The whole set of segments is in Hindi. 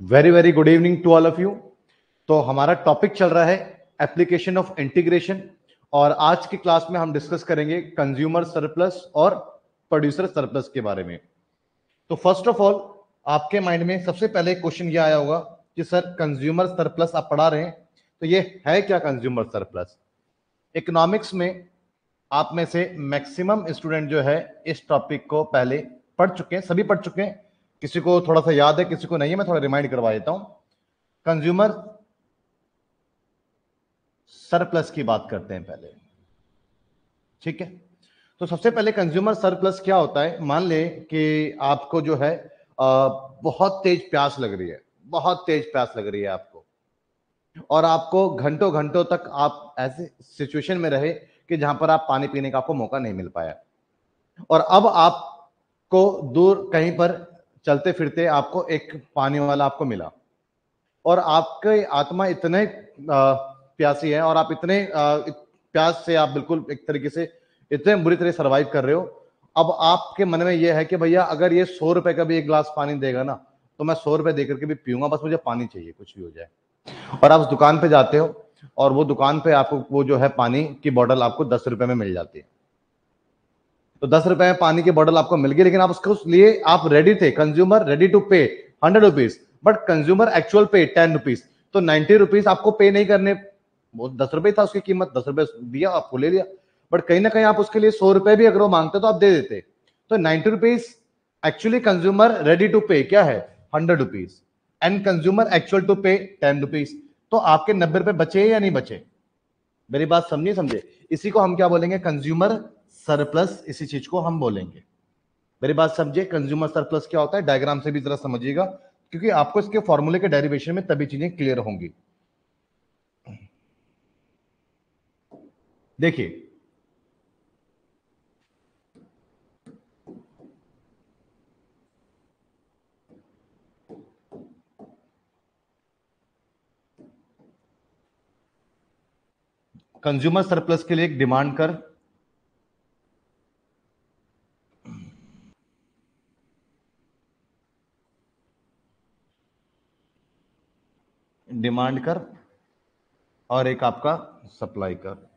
Very very good evening to all of you तो हमारा टॉपिक चल रहा है एप्लीकेशन ऑफ़ इंटीग्रेशन और आज की क्लास में हम डिस्कस करेंगे कंज्यूमर सरप्लस और प्रोड्यूसर सरप्लस के बारे में। तो फ़र्स्ट ऑफ़ ऑल आपके माइंड में सबसे पहले क्वेश्चन ये आया होगा कि सर कंज्यूमर सरप्लस आप पढ़ा रहे हैं तो ये है क्या कंज्यूमर सरप्लस इकोनॉमिक्स में आप में से मैक्सिमम स्टूडेंट जो है इस टॉपिक को पहले पढ़ चुके हैं, सभी पढ़ चुके हैं किसी को थोड़ा सा याद है किसी को नहीं है मैं थोड़ा रिमाइंड करवा देता हूँ। कंज्यूमर सरप्लस की बात करते हैं पहले। ठीक है? तो सबसे पहले कंज्यूमर सरप्लस क्या होता है? मान ले कि आपको जो है आ, बहुत तेज प्यास लग रही है बहुत तेज प्यास लग रही है आपको। और आपको घंटों घंटों तक आप ऐसे सिचुएशन में रहे कि जहाँ पर आप पानी पीने का आपको मौका नहीं मिल पाया। और अब आपको दूर कहीं पर चलते फिरते आपको एक पानी वाला आपको मिला। और आपके आत्मा इतने प्यासी है और आप इतने प्यास से आप बिल्कुल एक तरीके से इतने बुरी तरह सर्वाइव कर रहे हो। अब आपके मन में यह है कि भैया, अगर ये सौ रुपए का भी एक गिलास पानी देगा ना तो मैं सौ रुपए देकर के भी पीऊँगा, बस मुझे पानी चाहिए, कुछ भी हो जाए। और आप उस दुकान पे जाते हो और वो दुकान पे आपको, वो जो है पानी की बॉटल आपको दस रुपए में मिल जाती है। तो दस रुपए में पानी की बॉटल आपको मिल गई, लेकिन आप उसके लिए, आप रेडी थे consumer ready to pay hundred rupees but consumer actual pay ten rupees तो नाइन्टी रुपीज़ आपको पे नहीं करने, वो दस रुपए था उसकी कीमत, दस रुपए दिया, आपको ले लिया। बट कहीं ना कहीं आप उसके लिए सौ रुपए भी अगर वो मांगते तो आप दे देते। तो ninety rupees actually consumer ready to pay क्या है? Hundred rupees and consumer actual to pay ten rupees तो आपके नब्बे रुपए बचे या नहीं बचे? मेरी बात समझिए समझे इसी को हम क्या बोलेंगे? कंज्यूमर सरप्लस इसी चीज़ को हम बोलेंगे। मेरी बात समझिए कंज्यूमर सरप्लस क्या होता है? डायग्राम से भी जरा समझिएगा, क्योंकि आपको इसके फॉर्मूले के डेरिवेशन में तभी चीज़ें क्लियर होंगी। देखिए। कंज्यूमर सरप्लस के लिए एक डिमांड कर डिमांड कर और एक आपका सप्लाई कर।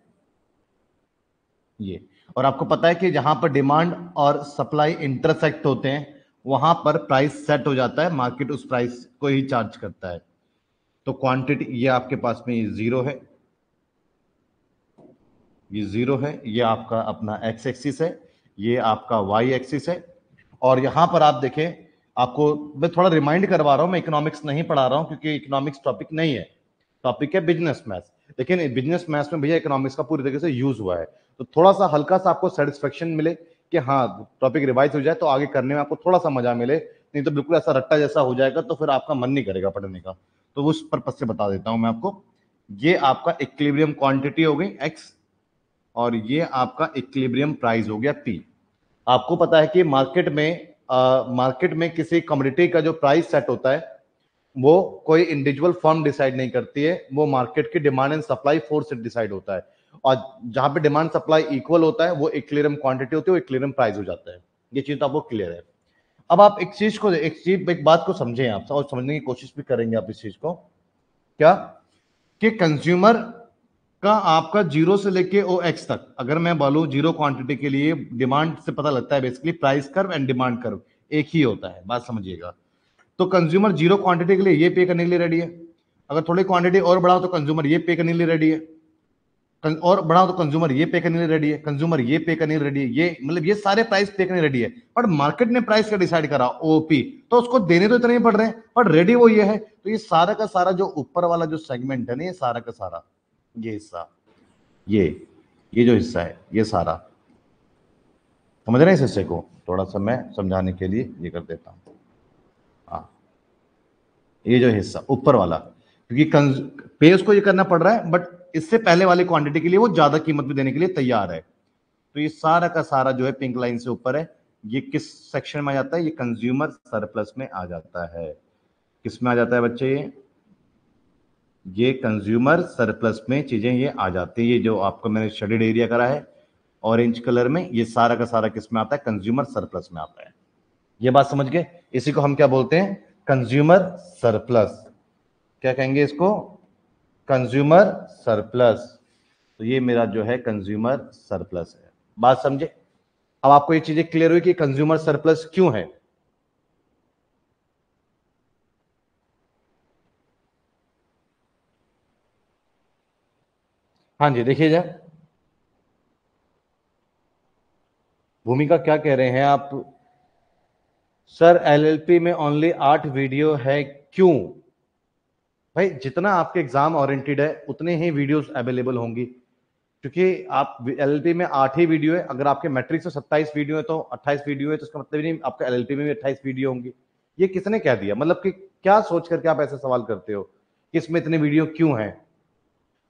ये। और आपको पता है कि जहाँ पर डिमांड और सप्लाई इंटरसेक्ट होते हैं, वहाँ पर प्राइस सेट हो जाता है, मार्केट उस प्राइस को ही चार्ज करता है। तो क्वांटिटी ये आपके पास में ये ज़ीरो है। ये ज़ीरो है, ये आपका अपना एक्स एक्सिस है, ये आपका वाई एक्सिस है। और यहाँ पर आप देखें आपको मैं थोड़ा रिमाइंड करवा रहा हूँ, मैं इकोनॉमिक्स नहीं पढ़ा रहा हूँ, क्योंकि इकोनॉमिक्स टॉपिक नहीं है। टॉपिक है बिज़नेस मैथ्स लेकिन बिज़नेस मैथ्स में भैया इकोनॉमिक्स का पूरी तरीके से यूज़ हुआ है। तो थोड़ा सा हल्का सा आपको सेटिस्फेक्शन मिले कि हाँ टॉपिक रिवाइज हो जाए तो आगे करने में आपको थोड़ा सा मज़ा मिले, नहीं तो बिल्कुल ऐसा रट्टा जैसा हो जाएगा तो फिर आपका मन नहीं करेगा पढ़ने का। तो उस पर्पज से बता देता हूँ मैं आपको। ये आपका इक्विलिब्रियम क्वांटिटी हो गई एक्स और ये आपका इक्विलिब्रियम प्राइस हो गया पी आपको पता है कि मार्केट में मार्केट में किसी कमोडिटी का जो प्राइस सेट होता है, वो कोई इंडिविजुअल फर्म डिसाइड नहीं करती है, वो मार्केट की डिमांड एंड सप्लाई फोर्स से डिसाइड होता है। और जहाँ पे डिमांड सप्लाई इक्वल होता है, वो इक्लियरम क्वांटिटी होती है, वो इक्लियरम प्राइस हो जाता है। ये चीज़ तो आपको क्लियर है। अब आप एक चीज़ को, एक चीज़, एक बात को समझें आप, और समझने की कोशिश भी करेंगे आप इस चीज़ को। क्या? कि कंज्यूमर का आपका ज़ीरो से लेके ओ एक्स तक। अगर मैं बोलूँ ज़ीरो क्वांटिटी के लिए डिमांड से पता लगता है basically price curve and demand curve एक ही होता है, बात समझिएगा। तो कंज्यूमर ज़ीरो क्वांटिटी के लिए ये पे करने के लिए रेडी है। अगर थोड़ी क्वांटिटी और बढ़ाओ तो कंज्यूमर ये पे करने के लिए रेडी है। और बढ़ाओ तो कंज्यूमर ये पे करने के लिए रेडी है। कंज्यूमर ये पे करने के लिए रेडी है। ये मतलब ये सारे प्राइस पे करने रेडी है। बट मार्केट ने प्राइस का डिसाइड करा ओपी तो उसको देने तो इतने ही पड़ रहे हैं बट रेडी वो ये है। तो ये सारा का सारा जो ऊपर वाला जो सेगमेंट है ना, ये सारा का सारा ये हिस्सा, ये ये जो हिस्सा है, ये सारा। समझ रहे हैं इस हिस्से को? थोड़ा सा मैं समझाने के लिए ये कर देता हूँ। हाँ। ये जो हिस्सा, ऊपर वाला, क्योंकि पे उसको ये करना पड़ रहा है बट इससे पहले वाली क्वांटिटी के लिए वो ज़्यादा कीमत भी देने के लिए तैयार है। तो ये सारा का सारा जो है पिंक लाइन से ऊपर है। ये किस सेक्शन में आ जाता है? ये कंज्यूमर सरप्लस में आ जाता है। किसमें आ जाता है बच्चे ये? ये कंज्यूमर सरप्लस में चीज़ें ये आ जाती है, ये जो आपको मैंने शेडेड एरिया करा है ऑरेंज कलर में, ये सारा का सारा किसमें आता है? कंज्यूमर सरप्लस में आता है। ये बात समझ गए? इसी को हम क्या बोलते हैं? कंज्यूमर सरप्लस क्या कहेंगे इसको? कंज्यूमर सरप्लस तो ये मेरा जो है कंज्यूमर सरप्लस है। बात समझे? अब आपको ये चीज़ें क्लियर हुई कि कंज्यूमर सरप्लस क्यों है? हाँ जी, देखिए जाए भूमिका क्या कह रहे हैं आप? सर, एलएलपी में ओनली आठ वीडियो है, क्यों? भाई, जितना आपके एग्ज़ाम ओरिएंटेड है, उतने ही वीडियोस अवेलेबल होंगी। क्योंकि आप एलएलपी में आठ ही वीडियो है, अगर आपके मैट्रिक्स में सत्ताईस वीडियो है तो अट्ठाईस वीडियो है तो इसका मतलब नहीं, आपका एलएलपी में भी अट्ठाईस वीडियो होंगी। ये किसने कह दिया? मतलब कि क्या सोच करके आप ऐसे सवाल करते हो कि इसमें इतने वीडियो क्यों है?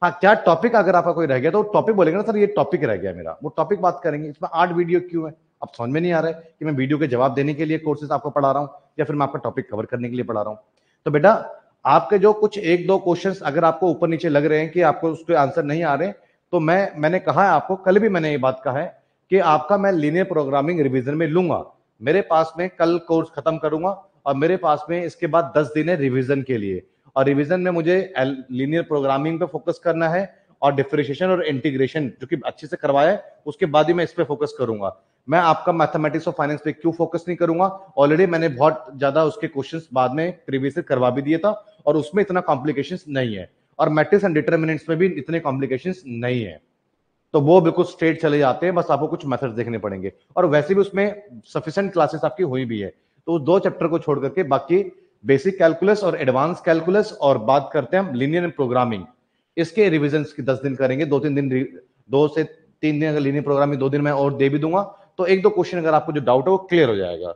हाँ क्या टॉपिक अगर आपका कोई रह गया तो टॉपिक बोलेगा ना, सर, ये टॉपिक रह गया मेरा। वो टॉपिक बात करेंगे। इसमें आठ वीडियो क्यों है? अब समझ में नहीं आ रहा है कि मैं वीडियो के जवाब देने के लिए कोर्सेज आपको पढ़ा रहा हूँ, या फिर मैं आपका टॉपिक कवर करने के लिए पढ़ा रहा हूँ। तो बेटा, आपके जो कुछ एक दो क्वेश्चंस अगर आपको ऊपर नीचे लग रहे हैं कि आपको उसके आंसर नहीं आ रहे तो मैं, मैंने कहा है आपको, कल भी मैंने ये बात कहा है कि आपका मैं लीनियर प्रोग्रामिंग रिविजन में लूँगा। मेरे पास में कल कोर्स खत्म करूँगा और मेरे पास में इसके बाद दस दिन है रिविजन के लिए। और रिविजन में मुझे लीनियर प्रोग्रामिंग पे फोकस करना है और डिफ्रेंशिएशन और इंटीग्रेशन जो कि अच्छे से करवाया है, उसके बाद ही मैं इस पे फोकस करूँगा। मैं आपका मैथमेटिक्स और फाइनेंस पे क्यों फोकस नहीं करूँगा? ऑलरेडी मैंने बहुत ज़्यादा उसके क्वेश्चंस बाद में प्रीवियस करवा भी दिया था और उसमें इतना कॉम्प्लिकेशन नहीं है। और मैट्रिक्स एंड डिटर्मिनेंट्स में भी इतने कॉम्प्लिकेशन नहीं है। तो वो बिल्कुल स्ट्रेट चले जाते हैं, बस आपको कुछ मेथड्स देखने पड़ेंगे। और वैसे भी उसमें सफिशियंट क्लासेस आपकी हुई भी है। तो दो चैप्टर को छोड़ करके बाकी बेसिक कैलकुलस और एडवांस कैलकुलस और बात करते हैं हम लीनियर प्रोग्रामिंग इसके रिविजन की दस दिन करेंगे, दो तीन दिन दो से तीन दिन अगर लीनियर प्रोग्रामिंग दो दिन में और दे भी दूँगा तो एक दो क्वेश्चन अगर आपको जो डाउट है वो क्लियर हो जाएगा।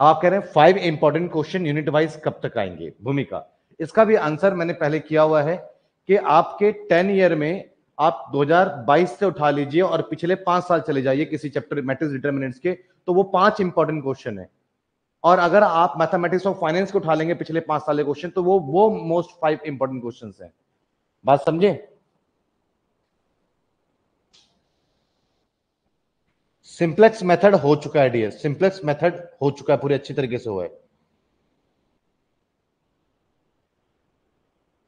आप कह रहे हैं five important question unit wise कब तक आएँगे? भूमिका। इसका भी आंसर मैंने पहले किया हुआ है कि आपके टेन ईयर में आप 2022 से उठा लीजिए और पिछले पाँच साल चले जाइए किसी चैप्टर मैट्रिक्स डिटर्मिनेंट्स के तो वो पाँच इंपॉर्टेंट क्वेश्चन है। और अगर आप मैथमेटिक्स ऑफ़ फाइनेंस को उठा लेंगे पिछले पाँच साल के क्वेश्चन तो वो वो मोस्ट फाइव इंपॉर्टेंट क्वेश्चन है। बात समझे? सिंप्लेक्स मेथड हो चुका है डियर सिंप्लेक्स मेथड हो चुका है, पूरी अच्छी तरीके से हुआ है।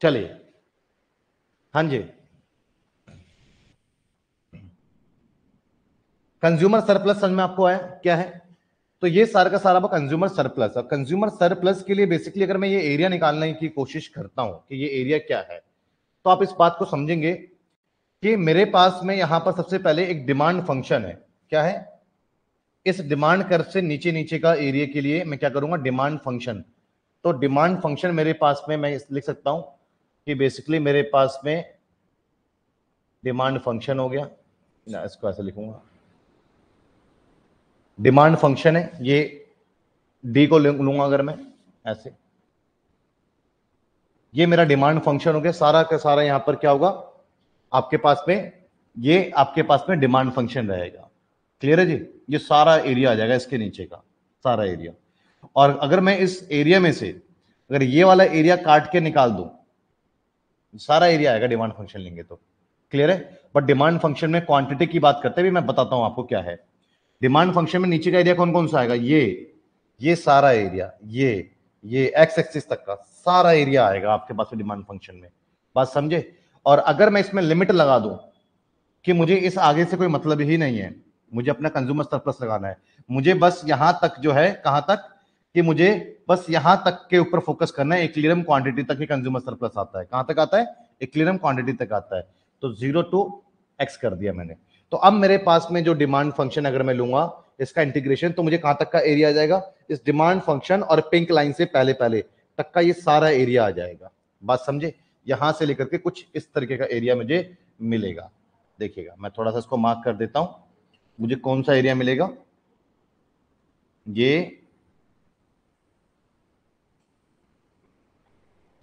चलिए। हाँ जी। कंज्यूमर सरप्लस समझ में आपको आया? क्या है? तो ये सारा का सारा कंज्यूमर सरप्लस और कंज्यूमर सरप्लस के लिए बेसिकली अगर मैं ये एरिया निकालने की कोशिश करता हूँ कि ये एरिया क्या है तो आप इस बात को समझेंगे कि मेरे पास में यहाँ पर सबसे पहले एक डिमांड फ़ंक्शन है। क्या है? इस डिमांड कर से नीचे नीचे का एरिया के लिए मैं क्या करूँगा? डिमांड फ़ंक्शन तो डिमांड फ़ंक्शन मेरे पास में मैं लिख सकता हूँ कि बेसिकली मेरे पास में डिमांड फ़ंक्शन हो गया। ना, इसको ऐसे लिखूँगा। डिमांड फ़ंक्शन है, ये डी को लूँगा अगर मैं, ऐसे। ये मेरा डिमांड फ़ंक्शन हो गया, सारा का सारा यहाँ पर क्या होगा, आपके पास में, ये आपके पास में डिमांड फ़ंक्शन रहेगा। क्लियर है जी? ये सारा एरिया आ जाएगा इसके नीचे का, सारा एरिया। और अगर मैं इस एरिया में से, अगर ये वाला एरिया काट के निकाल दूँ, सारा एरिया आएगा डिमांड फ़ंक्शन लेंगे तो। क्लियर है? बट डिमांड फ़ंक्शन में क्वांटिटी की बात करते भी मैं बताता हूँ आपको क्या है। डिमांड फ़ंक्शन में नीचे का एरिया कौन कौन सा आएगा? ये ये सारा एरिया, ये ये एक्स एक्सिस तक का सारा एरिया आएगा आपके पास डिमांड फ़ंक्शन में। बात समझे? और अगर मैं इसमें लिमिट लगा दूँ कि मुझे इस आगे से कोई मतलब ही नहीं है, मुझे अपना कंज्यूमर सरप्लस लगाना है, मुझे बस यहाँ तक जो है, कहाँ तक? कि मुझे बस यहाँ तक के ऊपर फोकस करना है क्लियरम क्वांटिटी तक ही कंज्यूमर सरप्लस आता है। कहाँ तक आता है? क्लियरम क्वांटिटी तक आता है। तो ज़ीरो टू एक्स कर दिया मैंने। तो अब मेरे पास में जो डिमांड फ़ंक्शन अगर मैं लूँगा, इसका इंटीग्रेशन तो मुझे कहाँ तक का एरिया आ जाएगा? इस डिमांड फ़ंक्शन और पिंक लाइन से पहले पहले तक का ये सारा एरिया आ जाएगा। बात समझे? यहाँ से लेकर के कुछ इस तरीके का एरिया मुझे मिलेगा। देखिएगा, मैं थोड़ा सा इसको मार्क कर देता हूँ। मुझे कौन सा एरिया मिलेगा? ये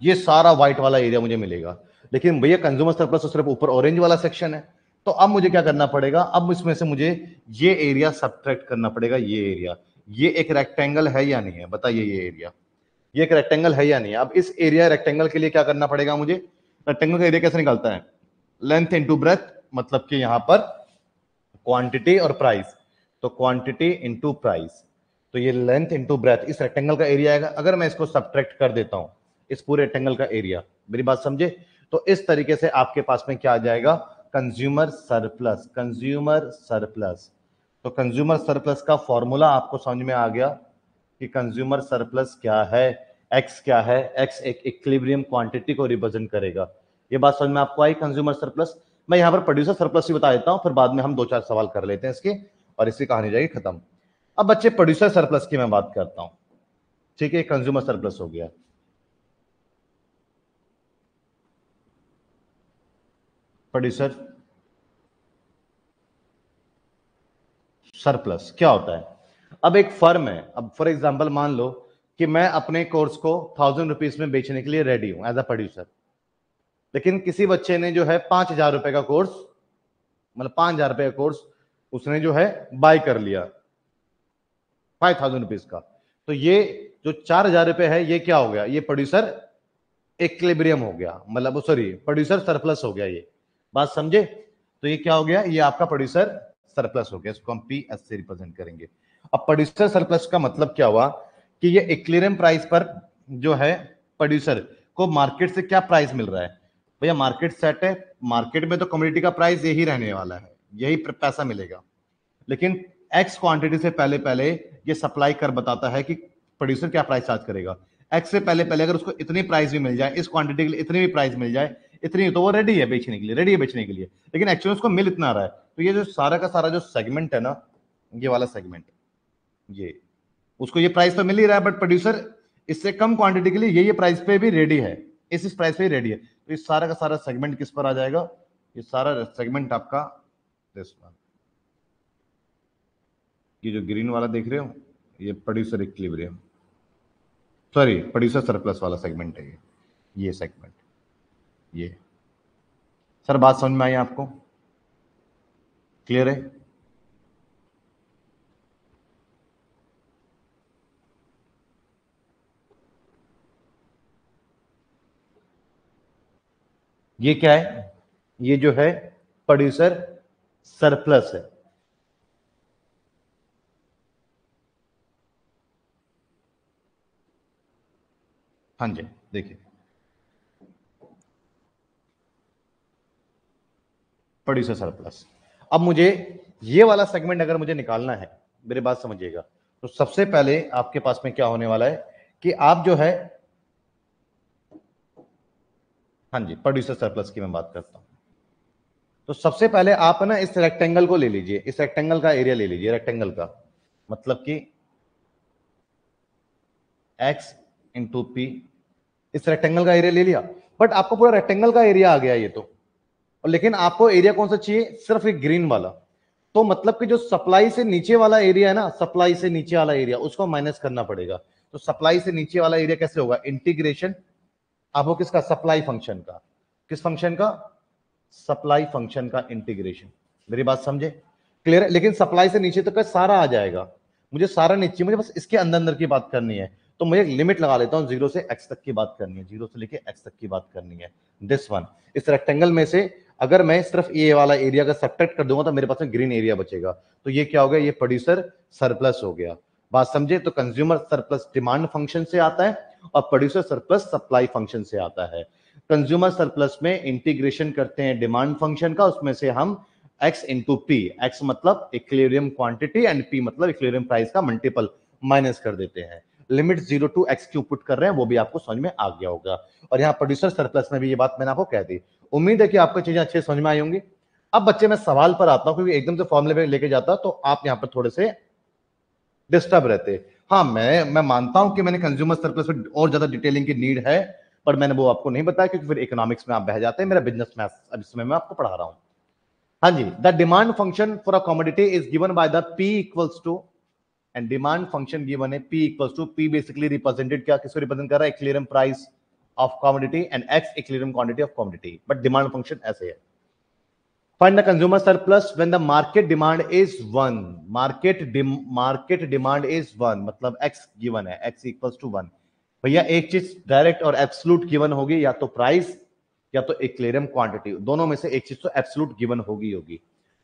ये सारा व्हाइट वाला एरिया मुझे मिलेगा। लेकिन भैया कंज्यूमर सरप्लस तो सिर्फ़ ऊपर ऑरेंज वाला सेक्शन है। तो अब मुझे क्या करना पड़ेगा? अब इसमें से मुझे ये एरिया सब्ट्रैक्ट करना पड़ेगा, ये एरिया ये एक रेक्टेंगल है या नहीं है? बताइए ये एरिया ये एक रेक्टेंगल है या नहीं है? अब इस एरिया रेक्टेंगल के लिए क्या करना पड़ेगा मुझे? रेक्टेंगल का एरिया कैसे निकलता है? लेंथ इंटू ब्रेथ मतलब कि यहाँ पर क्वांटिटी और प्राइस तो क्वांटिटी इंटू प्राइस तो ये लेंथ इंटू ब्रेथ इस रेक्टेंगल का एरिया आएगा। अगर मैं इसको सब्ट्रैक्ट कर देता हूँ, इस पूरे रेक्टेंगल का एरिया मेरी बात समझे? तो इस तरीके से आपके पास में क्या आ जाएगा? कंज्यूमर सरप्लस कंज्यूमर सरप्लस तो कंज्यूमर सरप्लस का फॉर्मूला आपको समझ में आ गया कि कंज्यूमर सरप्लस क्या है एक्स क्या है एक्स एक इक्विलिब्रियम क्वांटिटी को रिप्रेजेंट करेगा। ये बात समझ में आपको आई कंज्यूमर सरप्लस मैं यहाँ पर प्रोड्यूसर सरप्लस ही बता देता हूँ, फिर बाद में हम दो चार सवाल कर लेते हैं इसके और इसकी कहानी जाएगी खत्म। अब बच्चे प्रोड्यूसर सरप्लस की मैं बात करता हूँ। ठीक है कंज्यूमर सरप्लस हो गया। प्रोड्यूसर सरप्लस क्या होता है? अब एक फर्म है, अब फॉर एग्जांपल मान लो कि मैं अपने कोर्स को थाउज़ेंड रुपीज़ में बेचने के लिए रेडी हूँ एज अ प्रोड्यूसर लेकिन किसी बच्चे ने जो है पाँच हज़ार रुपए का कोर्स मतलब पाँच हज़ार रुपए का कोर्स उसने जो है बाय कर लिया फाइव थाउज़ेंड रुपीज़ का। तो ये जो चार हज़ार रुपए है, ये क्या हो गया? ये प्रोड्यूसर एक्लिब्रियम हो गया। मतलब सॉरी प्रोड्यूसर सरप्लस हो गया ये। बात समझे? तो ये क्या हो गया? ये आपका प्रोड्यूसर सरप्लस हो गया, इसको हम पी एस से रिप्रेजेंट करेंगे। अब प्रोड्यूसर सरप्लस का मतलब क्या हुआ कि ये इक्लियरम प्राइस पर जो है प्रोड्यूसर को मार्केट से क्या प्राइस मिल रहा है? भैया मार्केट सेट है मार्केट में तो कम्युनिटी का प्राइस यही रहने वाला है, यही पैसा मिलेगा। लेकिन एक्स क्वांटिटी से पहले पहले ये सप्लाई कर बताता है कि प्रोड्यूसर क्या प्राइस चार्ज करेगा। एक्स से पहले पहले अगर उसको इतनी प्राइस भी मिल जाए, इस क्वांटिटी के लिए इतनी भी प्राइस मिल जाए इतनी तो वो रेडी है बेचने के लिए रेडी है बेचने के लिए। लेकिन एक्चुअली उसको मिल इतना आ रहा है। तो ये जो सारा का सारा जो सेगमेंट है ना, ये वाला सेगमेंट ये, उसको ये प्राइस तो मिल ही रहा है बट प्रोड्यूसर इससे कम क्वांटिटी के लिए ये ये प्राइस पे भी रेडी है। इस इस प्राइस पे ही रेडी है। तो इस सारा का सारा सेगमेंट किस पर आ जाएगा? ये सारा सेगमेंट आपका दिस वन ये जो ग्रीन वाला देख रहे हो, ये producer equilibrium sorry producer surplus वाला सेगमेंट है ये। ये सेगमेंट ये। सर, बात समझ में आई आपको? क्लियर है? ये क्या है? ये जो है प्रोड्यूसर सरप्लस है। हाँ जी, देखिए। प्रोड्यूसर सरप्लस अब मुझे ये वाला सेगमेंट अगर मुझे निकालना है, मेरे बात समझिएगा तो सबसे पहले आपके पास में क्या होने वाला है कि आप जो है हाँ जी प्रोड्यूसर सरप्लस की मैं बात करता हूँ। तो सबसे पहले आप ना इस रेक्टेंगल को ले लीजिए, इस रेक्टेंगल का एरिया ले लीजिए रेक्टेंगल का। मतलब कि एक्स इंटू पी इस रेक्टेंगल का एरिया ले लिया। बट आपको पूरा रेक्टेंगल का एरिया आ गया ये तो। और लेकिन आपको एरिया कौन सा चाहिए? सिर्फ़ एक ग्रीन वाला। तो मतलब कि जो सप्लाई से नीचे वाला एरिया है ना सप्लाई से नीचे वाला एरिया उसको माइनस करना पड़ेगा। तो सप्लाई से नीचे वाला एरिया कैसे होगा? इंटीग्रेशन वो किसका? सप्लाई फ़ंक्शन का। किस फ़ंक्शन का? सप्लाई फ़ंक्शन का इंटीग्रेशन मेरी बात समझे? क्लियर है? लेकिन सप्लाई से नीचे तो सारा आ जाएगा? मुझे सारा नीचे मुझे बस इसके अंदर अंदर की बात करनी है। तो मुझे एक लिमिट लगा लेता हूँ ज़ीरो से एक्स तक की बात करनी है। ज़ीरो से लेके एक्स तक की बात करनी है। दिस वन इस रेक्टेंगल में से अगर मैं सिर्फ़ ये वाला एरिया का सब्ट्रैक्ट कर दूँगा तो मेरे पास में ग्रीन एरिया बचेगा। तो ये क्या हो गया? ये प्रोड्यूसर सरप्लस हो गया। बात समझे? तो कंज्यूमर सरप्लस डिमांड फ़ंक्शन से आता है और प्रोड्यूसर सरप्लस सप्लाई फ़ंक्शन से आता है। कंज्यूमर सरप्लस में इंटीग्रेशन करते हैं डिमांड फ़ंक्शन का, उसमें से हम एक्स इंटू पी एक्स मतलब इक्लेरियम क्वांटिटी एंड पी मतलब इक्लेरियम प्राइस का मल्टीपल माइनस कर देते हैं। Limit zero to x q put कर रहे हैं, वो भी आपको समझ में आ गया होगा। और यहाँ प्रोड्यूसर सरप्लस में भी ये बात मैंने आपको कह दी। उम्मीद है कि आपको चीज़ें अच्छे समझ में आई होंगी। अब बच्चे, मैं सवाल पर आता हूँ, क्योंकि एकदम से फॉर्मुले पे लेके जाता तो आप यहाँ पर थोड़े से डिस्टर्ब रहते हाँ। मैं मैं मानता हूँ कि मैंने कंज्यूमर सरप्लस में और ज़्यादा डिटेलिंग की नीड है, पर मैंने वो आपको नहीं बताया, क्योंकि फिर इकोनॉमिक्स में आप बह जाते हैं, मेरा बिज़नेस मैथ अब इसमें मैं आपको पढ़ा रहा हूँ। हाँ जी the demand function for a commodity is given by the p equals to and demand function given है p equals to p basically represented क्या किसको रिप्रेजेंट कर रहा है? Equilibrium price of commodity and x equilibrium quantity of commodity but demand function ऐसे है। The consumer surplus when the market demand is 1 market dim, market demand is 1 मतलब x given है। X equals to 1 भैया एक चीज़ डायरेक्ट और एब्सोल्यूट गिवन होगी या तो प्राइस या तो इक्लेरियम क्वांटिटी दोनों में से एक चीज़ तो एब्सोल्यूट गिवन होगी होगी।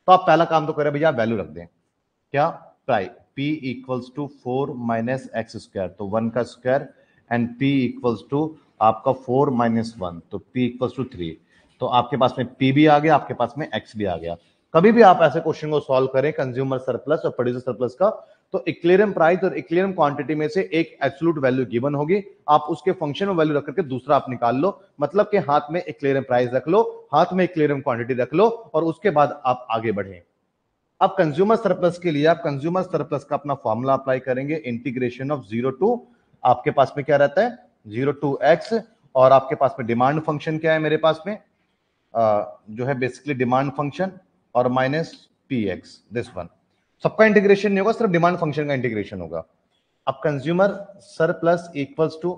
तो आप पहला काम तो करें भैया वैल्यू रख दें। क्या? Price p equals to four minus x square तो वन का square and p equals to आपका फोर माइनस वन तो p इक्वल्स टू थ्री तो आपके पास में p भी आ गया, आपके पास में x भी आ गया. कभी भी आप ऐसे क्वेश्चन को सॉल्व करें कंज्यूमर सरप्लस और प्रोड्यूसर सरप्लस का तो इक्लेरियम प्राइस और इक्लेरियम क्वांटिटी में से एक एब्सोल्यूट वैल्यू गिवन होगी. आप उसके फ़ंक्शन में वैल्यू रख करके दूसरा आप निकाल लो. मतलब कि हाथ में इक्लेरियम प्राइस रख लो, हाथ में इक्लेरियम क्वांटिटी रख लो और उसके बाद आप आगे बढ़े. अब कंज्यूमर सरप्लस के लिए आप कंज्यूमर सरप्लस का अपना फॉर्मूला अप्लाई करेंगे इंटीग्रेशन ऑफ़ ज़ीरो टू आपके पास में क्या रहता है? ज़ीरो टू एक्स और आपके पास में डिमांड फ़ंक्शन क्या है मेरे पास में? आ, जो है बेसिकली डिमांड फ़ंक्शन और minus p x this one सबका इंटीग्रेशन नहीं होगा सिर्फ़ डिमांड फ़ंक्शन का इंटीग्रेशन होगा। अब consumer surplus equals to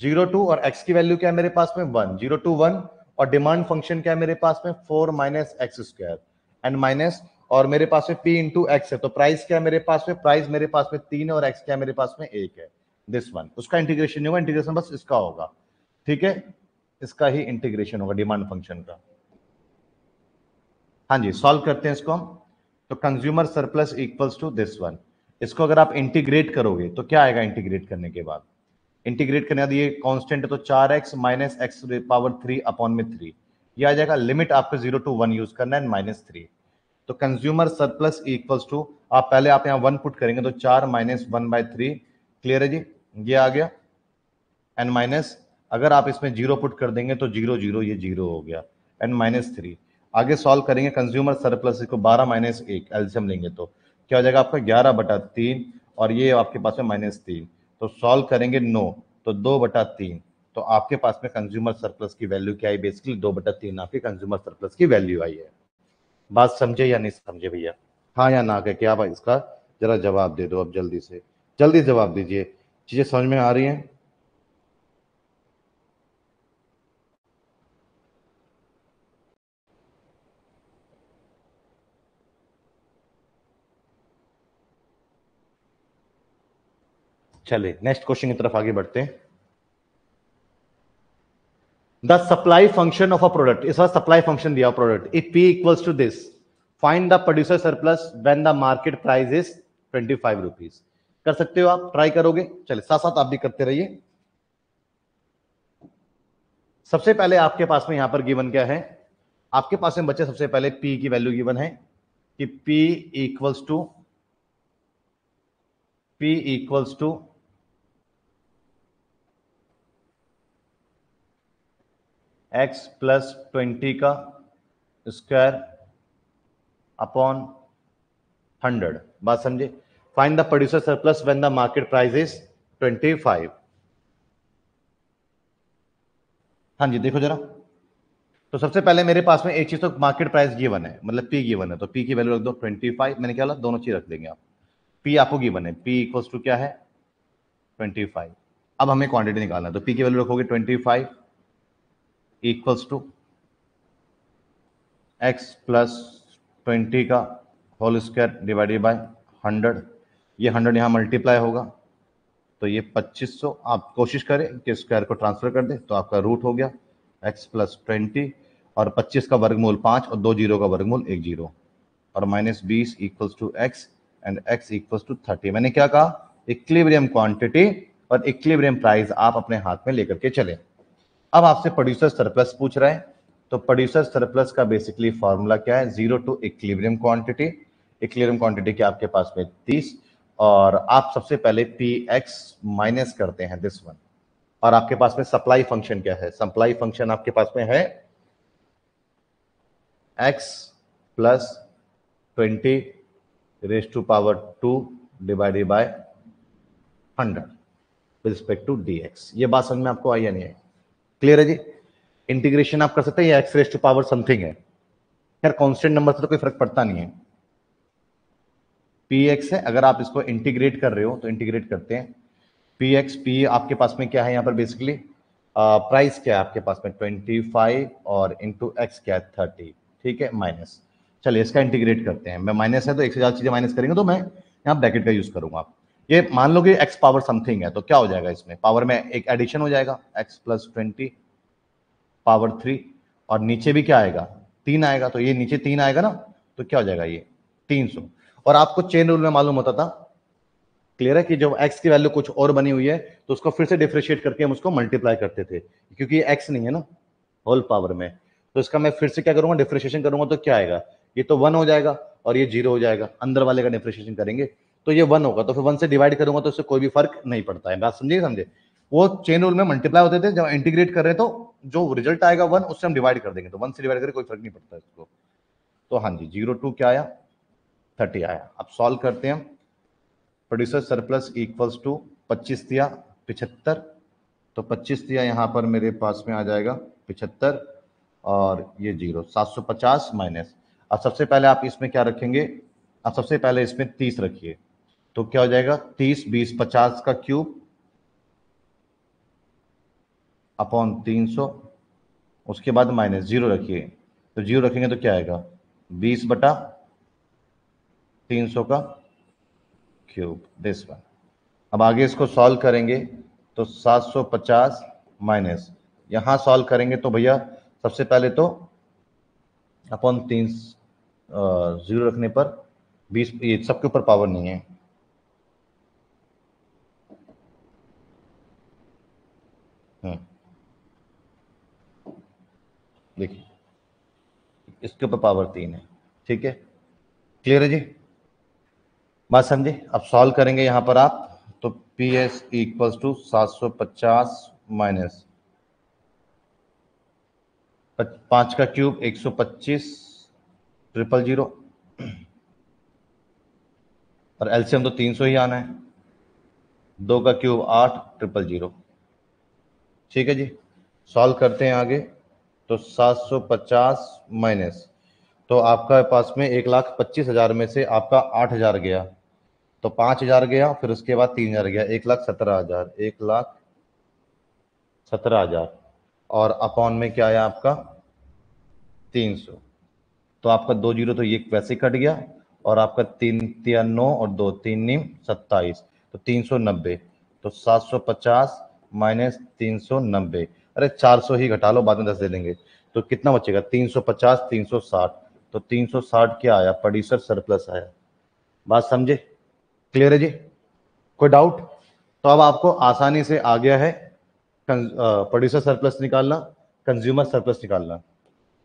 zero to और एक्स की वैल्यू क्या है मेरे पास में? वन ज़ीरो टू वन और डिमांड फ़ंक्शन क्या है मेरे पास में? Four minus x square and minus और मेरे पास में पी इंटू एक्स है। तो प्राइस क्या है मेरे पास में? प्राइस मेरे पास में तीन है और एक्स क्या है मेरे पास में? एक है। दिस वन उसका इंटीग्रेशन नहीं होगा इंटीग्रेशन बस इसका होगा। ठीक है? इसका ही इंटीग्रेशन होगा डिमांड फ़ंक्शन का। हाँ जी सॉल्व करते हैं इसको हम। तो consumer surplus equals to this one इसको अगर आप इंटीग्रेट करोगे तो क्या आएगा इंटीग्रेट करने के बाद? इंटीग्रेट करने के बाद ये कांस्टेंट है तो चार x minus x power three upon में थ्री ये आ जाएगा लिमिट आपको ज़ीरो टू वन यूज़ करना है माइनस थ्री तो कंज्यूमर सरप्लस इक्वल्स टू आप पहले आप यहाँ वन पुट करेंगे तो चार minus one by three clear है जी? ये आ गया। एंड माइनस अगर आप इसमें ज़ीरो पुट कर देंगे तो ज़ीरो ज़ीरो ये ज़ीरो हो गया। एंड माइनस थ्री आगे सॉल्व करेंगे कंज्यूमर सरप्लस को बारह माइनस एक एल्सियम लेंगे तो। क्या हो जाएगा आपका? ग्यारह बटा तीन, और ये आपके पास में माइनस तीन। तो सॉल्व करेंगे नो तो दो बटा तीन। तो आपके पास में कंज्यूमर सरप्लस की वैल्यू क्या आई? बेसिकली दो बटा तीन आपके कंज्यूमर सरप्लस की वैल्यू आई है। बात समझे या नहीं समझे भैया? हाँ या ना कह भाई इसका जरा जवाब दे दो अब जल्दी से। जल्दी जवाब दीजिए। चीज़ें समझ में आ रही हैं? चलिए नेक्स्ट क्वेश्चन की तरफ़ आगे बढ़ते हैं। The supply function of a product इस बार सप्लाई फ़ंक्शन दिया product if p equals to this find the producer surplus when the market price is twenty five rupees कर सकते हो आप? ट्राई करोगे? चलिए साथ साथ आप भी करते रहिए। सबसे पहले आपके पास में यहाँ पर गिवन क्या है? आपके पास में बच्चे सबसे पहले पी की वैल्यू गिवन है कि p equals to p equals to x plus twenty का स्क्वायर अपॉन हंड्रेड बात समझे? Find the producer surplus when the market price is twenty five हाँ जी, देखो जरा। तो सबसे पहले मेरे पास में एक चीज़ तो मार्केट प्राइस गिवन है मतलब पी गिवन है तो पी की वैल्यू रख दो ट्वेंटी फाइव मैंने क्या बोला? दोनों चीज़ रख देंगे आप। पी आपको गिवन है। पी इक्वल्स टू क्या है? ट्वेंटी फाइव अब हमें क्वांटिटी निकालना है तो पी की वैल्यू रखोगे twenty five equals to x plus twenty का whole square divided by hundred ये हंड्रेड यहाँ मल्टीप्लाई होगा। तो ये पच्चीस सौ, आप कोशिश करें कि स्क्वायर को ट्रांसफ़र कर दे तो आपका रूट हो गया एक्स प्लस ट्वेंटी और पच्चीस का वर्गमूल पाँच और दो ज़ीरो का वर्गमूल एक ज़ीरो। और माइनस बीस equals to x and x equals to thirty मैंने क्या कहा? इक्लिब्रियम क्वांटिटी और इक्लिब्रियम प्राइस आप अपने हाथ में लेकर के चले। अब आपसे प्रोड्यूसर सरप्लस पूछ रहे हैं। तो प्रोड्यूसर सरप्लस का बेसिकली फॉर्मूला क्या है? Zero to equilibrium quantity equilibrium quantity के आपके पास में? तीस। और आप सबसे पहले पी एक्स माइनस करते हैं दिस वन और आपके पास में सप्लाई फ़ंक्शन क्या है? सप्लाई फ़ंक्शन आपके पास में है x plus twenty raise to power two divided by hundred with respect to d x ये बात समझ में आपको आई या नहीं है क्लियर है जी? इंटीग्रेशन आप कर सकते हैं, या x raise to power something है। यार कांस्टेंट नंबर से तो कोई फ़र्क पड़ता नहीं है। पी एक्स है, अगर आप इसको इंटीग्रेट कर रहे हो तो इंटीग्रेट करते हैं। पी एक्स पी आपके पास में क्या है यहाँ पर बेसिकली प्राइस क्या है आपके पास में? ट्वेंटी फाइव और इंटू एक्स क्या है? थर्टी ठीक है माइनस चलिए, इसका इंटीग्रेट करते हैं। मैं माइनस है तो एक से ज़्यादा चीज़ें माइनस करेंगे तो मैं यहाँ ब्रैकेट का यूज़ करूँगा ये मान लो कि एक्स पावर समथिंग है तो क्या हो जाएगा इसमें? पावर में एक एडिशन हो जाएगा x plus twenty power three और नीचे भी क्या आएगा? तीन आएगा तो ये नीचे तीन आएगा ना तो क्या हो जाएगा ये? तीन सौ। और आपको चेन रूल में मालूम होता था? क्लियर है कि जब एक्स की वैल्यू कुछ और बनी हुई है तो उसको फिर से डिफ्रेशिएट करके हम उसको मल्टीप्लाई करते थे, क्योंकि एक्स नहीं है ना होल पावर में। तो इसका मैं फिर से क्या करूँगा? डिफ्रेशिएशन करूँगा तो क्या आएगा? ये तो वन हो जाएगा, और ये ज़ीरो हो जाएगा। अंदर वाले का डिफ्रेशिएशन करेंगे तो ये वन होगा तो फिर वन से डिवाइड करूँगा तो उससे कोई भी फ़र्क नहीं पड़ता। है बात समझिए समझे? वो चेन रूल में मल्टीप्लाई होते थे, जब इंटीग्रेट कर रहे तो जो रिज़ल्ट आएगा वन उससे हम डिवाइड कर देंगे। तो वन से डिवाइड करें कोई फ़र्क नहीं पड़ता इसको। तो हाँ जी ज़ीरो टू क्या आया? थर्टी आया। अब सॉल्व करते हैं प्रोड्यूसर सरप्लस इक्वल्स टू पच्चीस दिया, पिछहत्तर। तो पच्चीस दिया यहाँ पर मेरे पास में आ जाएगा पिछहत्तर, और ये ज़ीरो सात सौ पचास माइनस अब सबसे पहले आप इसमें क्या रखेंगे? अब सबसे पहले इसमें तीस रखिए। तो क्या हो जाएगा? तीस, बीस, पचास का क्यूब अपॉन तीन सौ, उसके बाद माइनस ज़ीरो रखिए। तो ज़ीरो रखेंगे तो क्या आएगा? बीस बटा तीन सौ का क्यूब दिस वन अब आगे इसको सॉल्व करेंगे तो सात सौ पचास माइनस। यहाँ सॉल्व करेंगे तो भैया सबसे पहले तो अपॉन तीन ज़ीरो रखने पर बीस, ये सबके ऊपर पावर नहीं है। देखिए, इसके ऊपर पावर तीन है, ठीक है? क्लियर है जी? बात समझे? अब सॉल्व करेंगे यहाँ पर आप तो पी एस इक्वल्स टू सात सौ पचास माइनस पाँच का क्यूब एक सौ पच्चीस ट्रिपल ज़ीरो और एलसीएम तो तीन सौ ही आना है। दो का क्यूब आठ ट्रिपल ज़ीरो ठीक है जी? सॉल्व करते हैं आगे। तो सात सौ पचास माइनस। तो आपका पास में एक लाख पच्चीस हज़ार में से आपका आठ हज़ार गया। तो पाँच हज़ार गया, फिर उसके बाद तीन हज़ार गया। एक लाख सत्रह हज़ार, एक लाख सत्रह हज़ार। और अपॉन में क्या आया आपका? तीन सौ। तो आपका दो ज़ीरो तो ये वैसे कट गया। और आपका तीन तिया नौ और दो, तीन, नीम, सत्ताईस। तो तीन सौ नब्बे। तो सात सौ पचास माइनस तीन सौ नब्बे। अरे चार सौ ही घटा लो, बाद में दस दे देंगे। तो कितना बचेगा? तीन सौ पचास, तीन सौ साठ। तो तीन सौ साठ क्या आया? प्रोड्यूसर सरप्लस आया। बात समझे? क्लियर है जी? कोई डाउट तो अब आपको आसानी से आ गया है प्रोड्यूसर सरप्लस निकालना कंज्यूमर सरप्लस निकालना।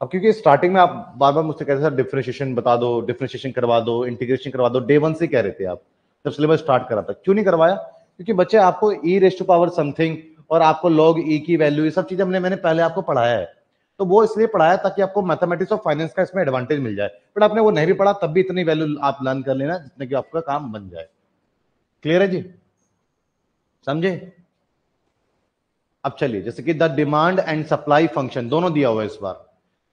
अब क्योंकि स्टार्टिंग में आप बार बार मुझसे कहते सर डिफ्रेंशिएशन बता दो डिफ्रेंशिएशन करवा दो इंटीग्रेशन करवा दो। डे वन से कह रहे थे आप। जब सिलेबस स्टार्ट करा था। क्यों नहीं करवाया? क्योंकि बच्चे, आपको e raise to power something और आपको लॉग ई e की वैल्यू ये सब चीज़ें हमने, मैंने पहले आपको पढ़ाया है। तो वो इसलिए पढ़ाया ताकि आपको मैथमेटिक्स और फाइनेंस का इसमें एडवांटेज मिल जाए। बट आपने वो नहीं भी पढ़ा, तब भी इतनी वैल्यू आप लर्न कर लेना जितने की आपका काम बन जाए। क्लियर है जी? समझे? अब चलिए, जैसे कि the demand and supply function दोनों दिया हुआ है इस बार।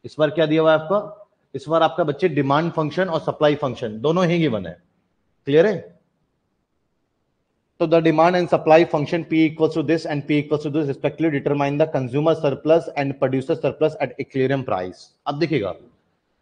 इस बार क्या दिया हुआ है आपका? इस बार आपका बच्चे डिमांड फ़ंक्शन और सप्लाई फ़ंक्शन दोनों ही गिवन है। क्लियर है? तो the demand and supply function P equals to this and P equals to this respectively determine the consumer surplus and producer surplus at equilibrium price. अब देखिएगा।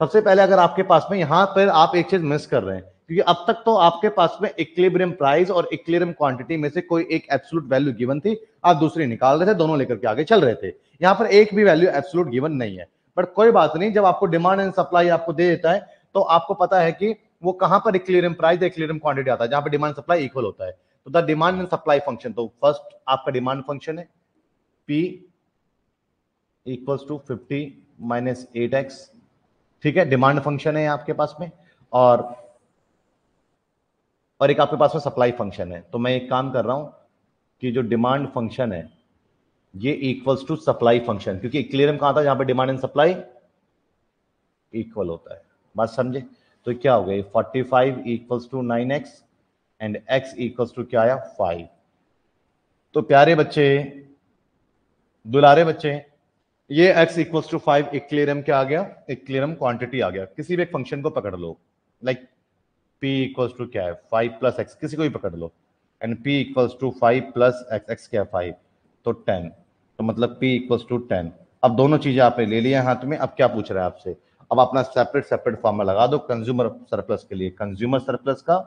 सबसे पहले अगर आपके पास में यहाँ पर आप एक चीज़ मिस कर रहे हैं, क्योंकि अब तक तो आपके पास में इक्विलिब्रियम प्राइस और इक्विलिब्रियम क्वांटिटी में से कोई एक एब्सोल्यूट वैल्यू गिवन थी, आप दूसरी निकाल रहे थे, दोनों लेकर के आगे चल रहे थे। यहाँ पर एक भी वैल्यू एब्सोल्यूट गिवन नहीं है। बट कोई बात नहीं, जब आपको डिमांड एंड सप्लाई आपको दे देता है तो आपको पता है कि वो कहाँ पर इक्विलिब्रियम प्राइस इक्विलिब्रियम क्वांटिटी आता है, जहाँ पर डिमांड सप्लाई इक्वल होता है। तो the demand and supply function तो फ़र्स्ट आपका डिमांड फ़ंक्शन है p equals to fifty minus eight x ठीक है, डिमांड फ़ंक्शन है आपके पास में, और और एक आपके पास में सप्लाई फ़ंक्शन है। तो मैं एक काम कर रहा हूँ कि जो डिमांड फ़ंक्शन है, ये इक्वल्स टू सप्लाई फ़ंक्शन, क्योंकि क्लियरम कहाँ था, जहाँ पे डिमांड एंड सप्लाई इक्वल होता है। बात समझे? तो क्या हो गया? Forty five equals to nine x and x equals to क्या आया? फाइव तो प्यारे बच्चे, दुलारे बच्चे, ये x इक्वल्स टू फाइव एक क्लियरम क्या आ गया? एक क्लियरम क्वांटिटी आ गया। किसी भी एक फ़ंक्शन को पकड़ लो। लाइक p इक्वल्स टू क्या है? फाइव प्लस एक्स किसी को भी पकड़ लो। And p equals to five plus x x क्या है? फाइव तो टेन तो मतलब p इक्वल्स टू टेन अब दोनों चीज़ें आपने ले लिया हाथ में। अब क्या पूछ रहा है आपसे? अब अपना सेपरेट सेपरेट फॉर्म लगा दो। कंज्यूमर सरप्लस के लिए। कंज्यूमर सरप्लस का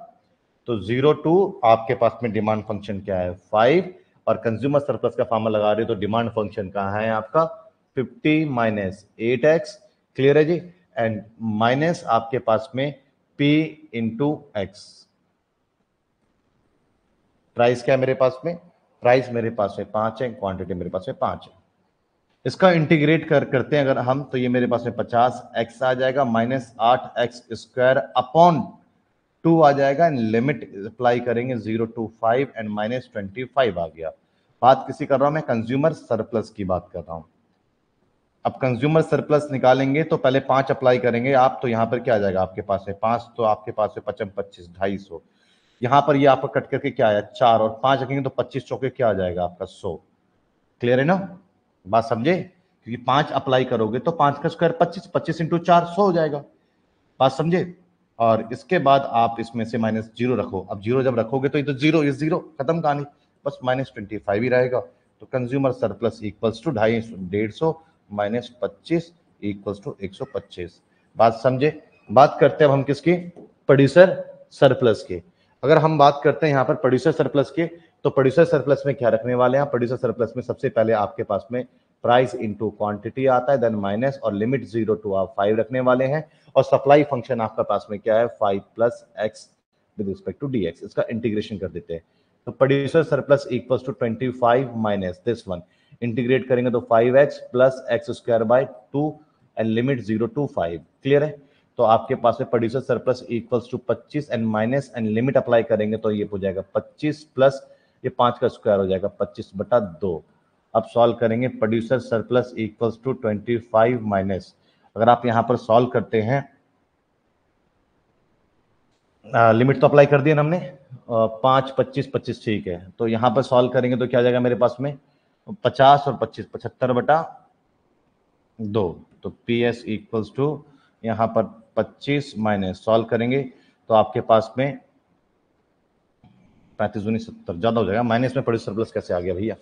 तो ज़ीरो टू, आपके पास में डिमांड फ़ंक्शन क्या है? फाइव और कंज्यूमर सरप्लस का फॉर्मूला लगा रहे हो तो डिमांड फ़ंक्शन कहाँ है आपका? Fifty minus eight x clear है जी? एंड माइनस आपके पास में P इंटू एक्स प्राइस क्या है मेरे पास में? प्राइस मेरे पास में पाँच है क्वांटिटी मेरे पास में पाँच है। इसका इंटीग्रेट कर, करते हैं अगर हम तो ये मेरे पास में पचास एक्स आ जाएगा माइनस आठ एक्स स्क्वायर अपॉन टू आ जाएगा एंड लिमिट अप्लाई करेंगे zero to five and minus twenty five आ गया। बात किसी कर रहा हूँ, मैं कंज्यूमर सरप्लस की बात कर रहा हूँ। अब कंज्यूमर सरप्लस निकालेंगे तो पहले पाँच अप्लाई करेंगे। आप तो यहाँ पर क्या आ जाएगा? आपके पास है पाँच तो आपके पास है पचम पच्चीस, ढाई सौ। यहाँ पर ये आपका कट करके क्या आया? चार और पाँच रखेंगे तो पच्चीस चौके क्या आ जाएगा? आपका सौ। क्लियर है ना? बात समझे? क्योंकि पाँच अप्लाई करोगे तो पाँच का स्क्वायर पच्चीस पच्चीस इंटू चार सौ हो जाएगा। बात समझे? और इसके बाद आप इसमें से माइनस ज़ीरो रखो। अब ज़ीरो जब रखोगे तो ये तो ज़ीरो इज़ ज़ीरो खत्म कहानी। बस माइनस ट्वेंटी फाइव ही रहेगा। तो कंज्यूमर सरप्लस इक्वल्स टू ढाई डेढ़ सौ माइनस पच्चीस इक्वल्स टू एक सौ पच्चीस। बात समझे? बात करते हैं अब हम किसकी? प्रोड्यूसर सरप्लस के। अगर हम बात करते हैं यहाँ पर प्रोड्यूसर सरप्लस के तो प्रोड्यूसर सरप्लस में क्या रखने वाले हैं? प्रोड्यूसर सरप्लस में सबसे पहले आपके पास में प्राइस इनटू क्वांटिटी आता है देन माइनस और लिमिट ज़ीरो टू आप फाइव रखने वाले हैं। और सप्लाई फ़ंक्शन आपका पास में क्या है? Five plus x with respect to d इसका इंटीग्रेशन कर देते हैं। तो producer surplus equals to twenty five minus this one integrate करेंगे तो five x plus x square by two and limit zero to five clear है? तो आपके पास में producer surplus equals to 25 and minus and limit apply करेंगे तो ये हो जाएगा 25 प्लस ये पाँच का स्क्वायर हो जाएगा 25 बटा दो। अब सॉल्व करेंगे producer surplus equals to 25 minus अगर आप यहाँ पर सॉल्व करते हैं लिमिट तो अप्लाई कर दिया हमने पाँच, पच्चीस पच्चीस ठीक है। तो यहाँ पर सॉल्व करेंगे तो क्या जाएगा मेरे पास में? पचास और पच्चीस, पचहत्तर बटा दो। तो पी एस इक्वल्स टू यहाँ पर 25 माइनस सॉल्व करेंगे तो आपके पास में पैंतीस उन्नीस सत्तर, ज़्यादा हो जाएगा। माइनस में प्रोड्यूसर प्लस कैसे आ गया भैया?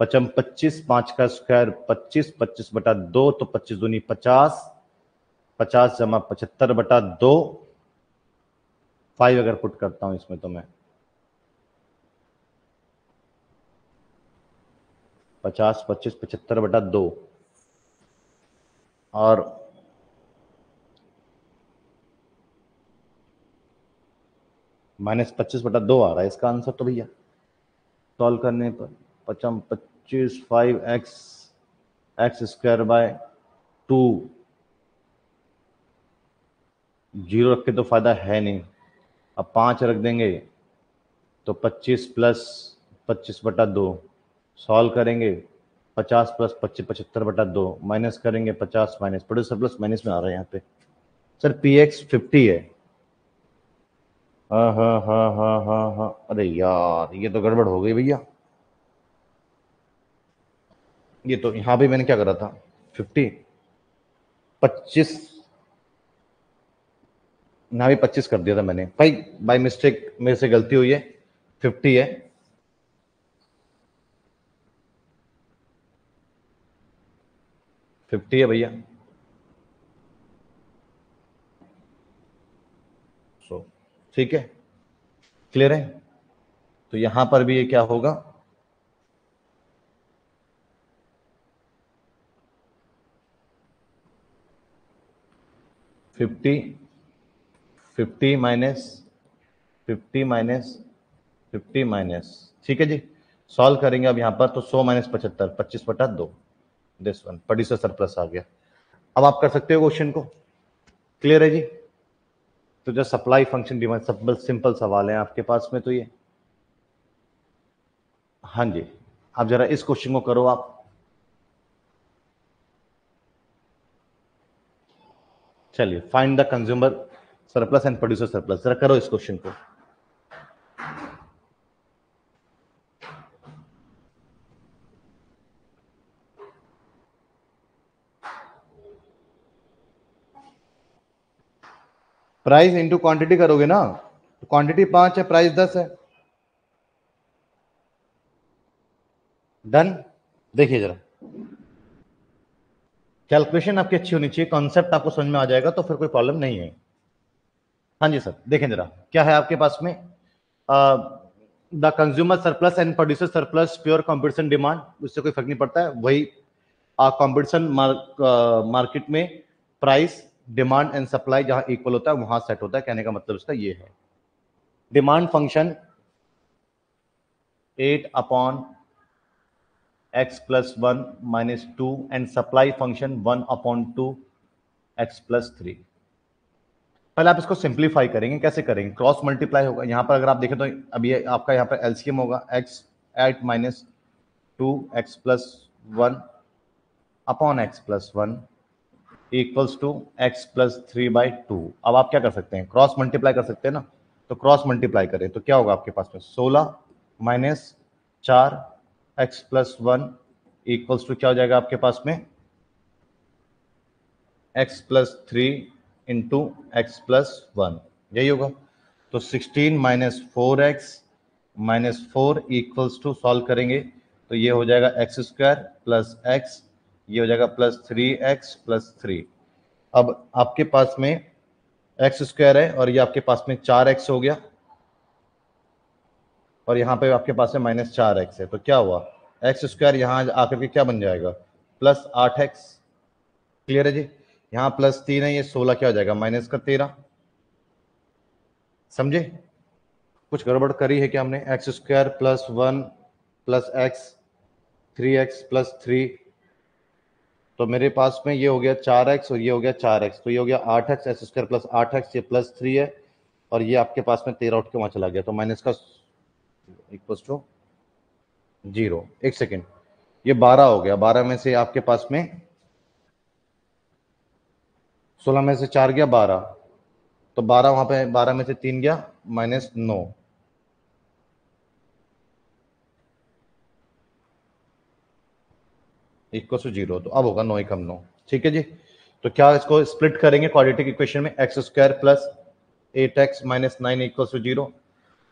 पचम पच्चीस, पाँच का स्क्वायर पच्चीस पच्चीस बटा दो तो पच्चीस दूनी पचास पचास जमा पचहत्तर बटा दो। फाइव अगर पुट करता हूँ इसमें तो मैं। पचास, पच्चीस, पचहत्तर बटा दो। और माइनस पच्चीस बटा दो आ रहा है, इसका आंसर तो भैया सॉल्व करने पर। पचम पच्चीस five x x square by two. Zero रख के तो फ़ायदा है नहीं। अब पाँच रख देंगे तो पच्चीस प्लस पच्चीस बटा दो। सॉल्व करेंगे, पचास प्लस पच्चीस, पचहत्तर बटा दो। माइनस करेंगे पचास माइनस, प्रोड्यूसर प्लस माइनस में आ रहा है यहाँ पे। सर पी एक्स फिफ्टी है। हाँ हाँ हाँ हाँ हाँ हाँ। अरे यार, ये तो गड़बड़ हो गई भैया। ये तो यहाँ भी मैंने क्या करा था? फिफ्टी पच्चीस यहाँ भी पच्चीस कर दिया था मैंने। भाई बाई मिस्टेक मेरे से गलती हुई है। फिफ्टी है। फिफ्टी है भैया। सो ठीक है। क्लियर है? तो यहाँ पर भी ये क्या होगा? Fifty fifty minus fifty minus fifty minus. ठीक है जी? सॉल्व करेंगे अब यहाँ पर तो सौ माइनस पचहत्तर, पच्चीस बटा दो। दिस वन प्रोड्यूसर सरप्लस आ गया। अब आप कर सकते हो क्वेश्चन को। क्लियर है जी? तो जो सप्लाई फ़ंक्शन डिमांड सब सिंपल सवाल है आपके पास में तो ये। हाँ जी। आप जरा इस क्वेश्चन को करो आप। चलिए find the consumer surplus and producer surplus जरा करो इस क्वेश्चन को। प्राइस इंटू क्वांटिटी करोगे ना? तो क्वांटिटी पाँच है प्राइस दस है। डन देखिए जरा। कैलकुलेशन आपकी अच्छी होनी चाहिए कॉन्सेप्ट आपको समझ में आ जाएगा तो फिर कोई प्रॉब्लम नहीं है। हाँ जी सर, देखें जरा, क्या है आपके पास में? The consumer surplus and producer surplus pure competition demand उससे कोई फ़र्क नहीं पड़ता है। वही कॉम्पिटिशन मार्केट में प्राइस डिमांड एंड सप्लाई जहाँ इक्वल होता है, वहाँ सेट होता है। कहने का मतलब इसका ये है। Demand function eight upon x plus one minus two and supply function one upon two x plus three पहले आप इसको सिंप्लीफाई करेंगे, कैसे करेंगे? क्रॉस मल्टीप्लाई होगा। यहाँ पर अगर आप देखें तो अभी आपका यहाँ पर एलसीएम होगा। X eight minus two x plus one upon x plus one equals to x plus three by two अब आप क्या कर सकते हैं? क्रॉस मल्टीप्लाई कर सकते हैं ना? तो क्रॉस मल्टीप्लाई करें। तो क्या होगा आपके पास में? सोलह माइनस चार x plus one equals to क्या हो जाएगा आपके पास में? X plus three into x plus one यही होगा। तो sixteen minus four x minus four equals to solve करेंगे। तो ये हो जाएगा एक्स स्क्वायर प्लस एक्स ये हो जाएगा plus three x plus three अब आपके पास में एक्स स्क्वायर है और ये आपके पास में चार एक्स हो गया। और यहाँ पे आपके पास है माइनस चार एक्स है। तो क्या हुआ? एक्स स्क्वायर यहाँ आकर के क्या बन जाएगा? प्लस आठ एक्स क्लियर है जी? यहाँ प्लस तीन है, ये सोलह क्या हो जाएगा? माइनस का तेरह। समझे? कुछ गड़बड़ करी है क्या हमने? X square plus one plus x three x plus three तो मेरे पास में ये हो गया चार एक्स और ये हो गया चार एक्स तो ये हो गया आठ एक्स एक्स स्क्वायर प्लस आठ एक्स ये प्लस थ्री है। और ये आपके पास में तेरह उठ के वहाँ चला गया। तो माइनस का इक्वल टू ज़ीरो। एक सेकेंड। ये बारह हो गया। बारह में से आपके पास में सोलह में से चार गया बारह। तो बारह वहाँ पे, बारह में से तीन गया minus now. Equal to zero. तो अब होगा नौ कम नौ। ठीक है जी? तो क्या इसको स्प्लिट करेंगे क्वाड्रेटिक इक्वेशन में? X square plus eight x minus nine equal to zero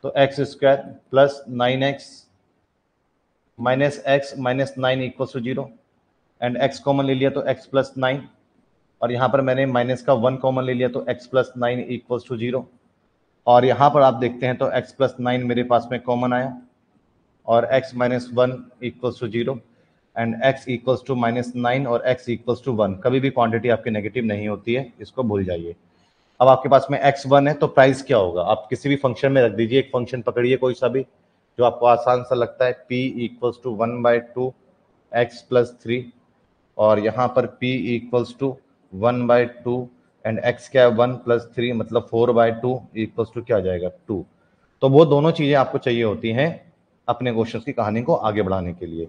तो x square plus nine x minus x minus nine equal to zero and x common ले लिया तो एक्स प्लस नाइन और यहाँ पर मैंने माइनस का वन कॉमन ले लिया तो x plus nine equal to zero और यहाँ पर आप देखते हैं तो एक्स प्लस नाइन मेरे पास में कॉमन आया. और x minus one equals to zero and x equals to minus nine और एक्स इक्वल्स टू वन कभी भी क्वांटिटी आपकी नेगेटिव नहीं होती है, इसको भूल जाइए। अब आपके पास में एक्स वन है तो प्राइस क्या होगा? आप किसी भी फ़ंक्शन में रख दीजिए, एक फ़ंक्शन पकड़िए कोई सा भी, जो आपको आसान सा लगता है P equals to one by two x plus three और यहाँ पर P equals to one by two and x क्या है? वन प्लस थ्री मतलब four by two equals to क्या आ जाएगा? टू तो वो दोनों चीज़ें आपको चाहिए होती हैं अपने क्वेश्चन की कहानी को आगे बढ़ाने के लिए।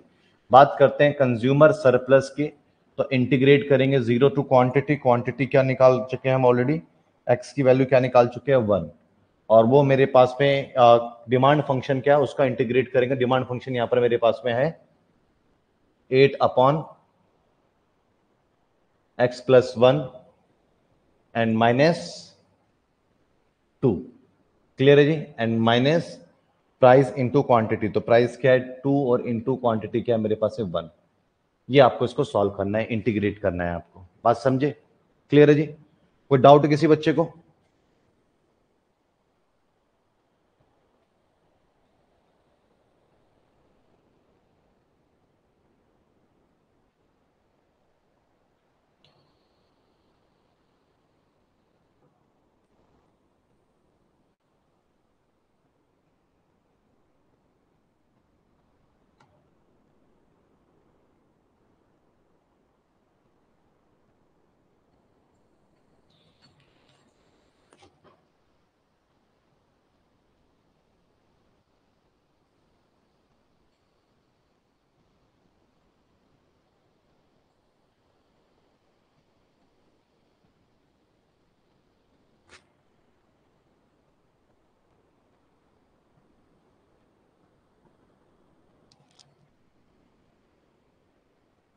बात करते हैं कंज्यूमर सरप्लस की तो इंटीग्रेट करेंगे ज़ीरो टू क्वांटिटी क्वांटिटी क्या निकाल चुके हैं हम ऑलरेडी एक्स की वैल्यू क्या निकाल चुके हैं? वन और वो मेरे पास में डिमांड फ़ंक्शन क्या उसका इंटीग्रेट करेंगे। डिमांड फ़ंक्शन यहाँ पर मेरे पास में है। Eight upon x plus one and minus two clear है जी? And minus price into quantity तो प्राइस क्या है? टू और इंटू क्वांटिटी क्या है मेरे पास है वन ये आपको इसको सॉल्व करना है इंटीग्रेट करना है आपको। बात समझे? क्लियर है जी? कोई डाउट किसी बच्चे को?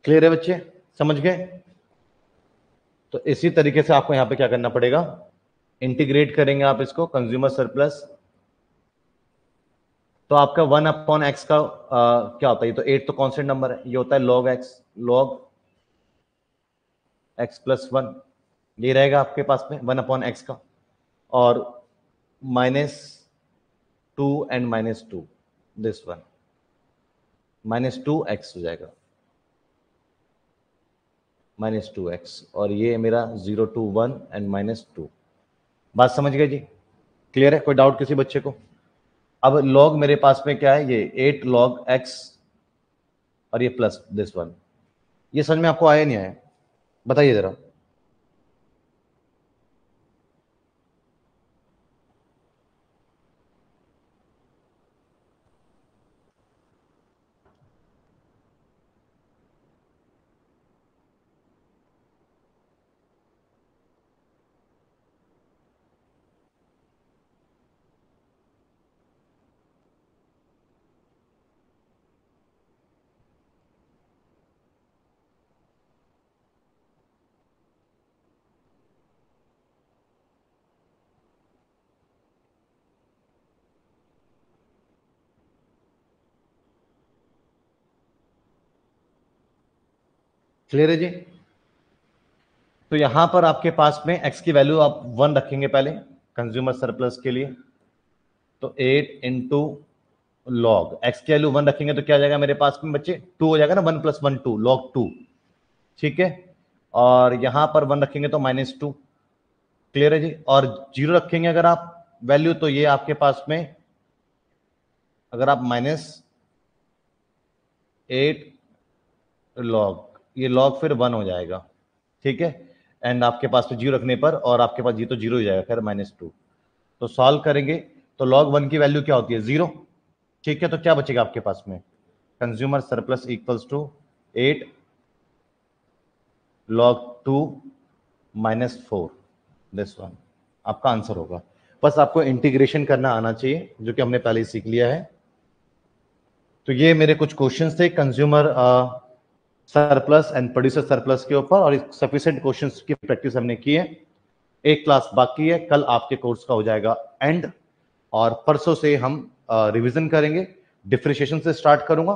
क्लियर है बच्चे? समझ गए? तो इसी तरीके से आपको यहाँ पे क्या करना पड़ेगा? इंटीग्रेट करेंगे आप इसको कंज्यूमर सरप्लस तो आपका वन अपॉन एक्स का आ, क्या होता है? तो एट तो कॉन्स्टेंट नंबर है। ये होता है log x log x plus one ये रहेगा आपके पास में वन अपॉन एक्स का। और minus two and minus two this one minus two x हो जाएगा। माइनस टू एक्स और ये मेरा zero two one and minus two. बात समझ गए जी? क्लियर है? कोई डाउट किसी बच्चे को? अब लॉग मेरे पास में क्या है? ये एट लॉग एक्स और ये प्लस दिस वन ये समझ में आपको आया नहीं आया? बताइए जरा। क्लियर है जी? तो यहाँ पर आपके पास में x की वैल्यू आप वन रखेंगे पहले कंज्यूमर सरप्लस के लिए। तो एट इंटू लॉग एक्स की वैल्यू वन रखेंगे तो क्या आ जाएगा मेरे पास में बच्चे? टू हो जाएगा ना one plus one two log two ठीक है? और यहाँ पर वन रखेंगे तो माइनस टू क्लियर है जी? और ज़ीरो रखेंगे अगर आप वैल्यू तो ये आपके पास में, अगर आप माइनस एट लॉग ये लॉग फिर वन हो जाएगा। ठीक है? एंड आपके पास में ज़ीरो रखने पर और आपके पास जी तो ज़ीरो हो जाएगा फिर माइनस टू तो सॉल्व करेंगे। तो लॉग वन की वैल्यू क्या होती है? ज़ीरो ठीक है? तो क्या बचेगा आपके पास में? Consumer surplus equals to eight log two minus four this one आपका आंसर होगा। बस आपको इंटीग्रेशन करना आना चाहिए, जो कि हमने पहले ही सीख लिया है। तो ये मेरे कुछ क्वेश्चंस थे। Consumer surplus and producer surplus के ऊपर और सफिशिएंट क्वेश्चंस की प्रैक्टिस हमने की है। एक क्लास बाकी है कल आपके कोर्स का हो जाएगा एंड और परसों से हम रिविजन करेंगे। डिफ्रेंशिएशन से स्टार्ट करूँगा।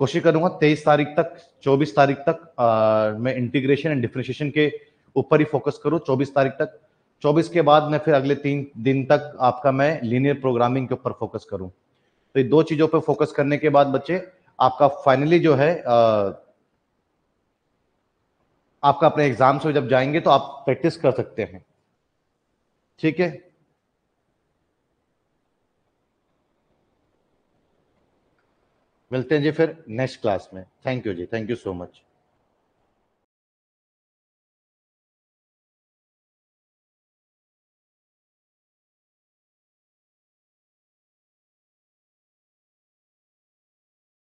कोशिश करूँगा तेईस तारीख तक चौबीस तारीख तक आ, मैं इंटीग्रेशन एंड डिफ्रेंशिएशन के ऊपर ही फोकस करूँ चौबीस तारीख तक। चौबीस के बाद मैं फिर अगले तीन दिन तक आपका मैं लीनियर प्रोग्रामिंग के ऊपर फोकस करूँ। तो ये दो चीज़ों पर फोकस करने के बाद बच्चे आपका फाइनली जो है आ, आपका अपने एग्ज़ाम से जब जाएँगे तो आप प्रैक्टिस कर सकते हैं। ठीक है? मिलते हैं जी फिर नेक्स्ट क्लास में। थैंक यू जी थैंक यू सो मच